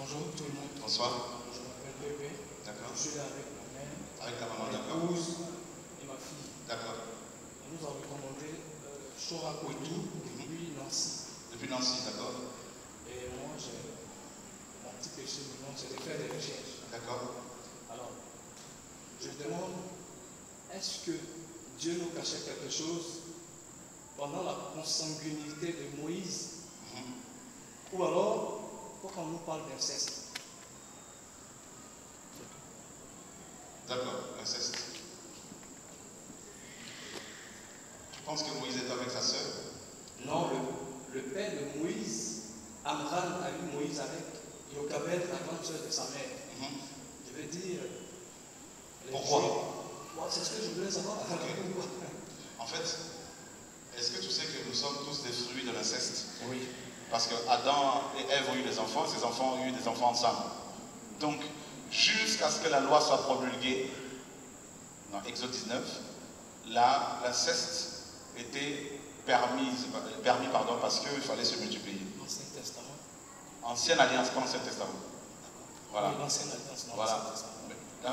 Bonjour tout le monde. Bonsoir. Je m'appelle Bébé. D'accord. Je suis là avec ma mère, Avec ta maman, d'accord. épouse et ma fille. D'accord. On nous a recommandé euh, Chora Koitou depuis Nancy. Depuis Nancy, d'accord. Et moi, j'ai mon petit péché maintenant, c'est de faire des recherches. D'accord. Alors, je demande, est-ce que Dieu nous cachait quelque chose pendant la consanguinité de Moïse Mhm. Ou alors, pourquoi on nous parle d'inceste D'accord. Inceste. Tu penses que Moïse est avec sa sœur? Non, le, le père de Moïse, Amran a eu Moïse avec Yokabed, la grande sœur de sa mère. Mhm. Je veux dire. Pourquoi? C'est ce que je voulais savoir. En fait, est-ce que tu sais que nous sommes tous des fruits de l'inceste? Oui. Parce que Adam et Ève ont eu des enfants, ces enfants ont eu des enfants ensemble. Donc, jusqu'à ce que la loi soit promulguée, dans Exode 19, là, l'inceste était permise, permis pardon, parce qu'il fallait se multiplier. L'Ancien Testament. Ancienne alliance, pas Ancien Testament. Voilà. L'Ancienne Alliance, non, Voilà.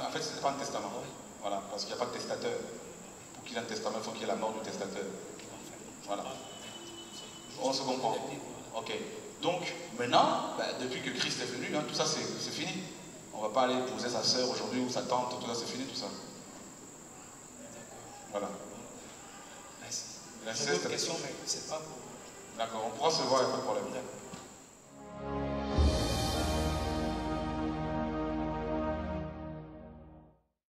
En fait, ce n'est pas un testament. Oui. Voilà, parce qu'il n'y a pas de testateur. Pour qu'il y ait un testament, il faut qu'il y ait la mort du testateur. Voilà. On se comprend. Ok. Donc, maintenant, ben, depuis que Christ est venu, hein, tout ça c'est fini. On ne va pas aller épouser sa sœur aujourd'hui ou sa tante, tout ça c'est fini, tout ça. Voilà. Merci. J'ai d'autres questions, mais c'est pas pour. D'accord, on pourra se voir, il n'y a pas de problème. D'accord.